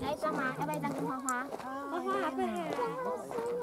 来一张吗？要不要一张跟花花？花花不好。